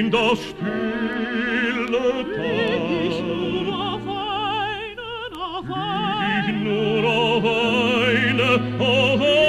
in der Stille Tag. Ich nur auf einen, auf einen. Ich nur auf einen, auf einen.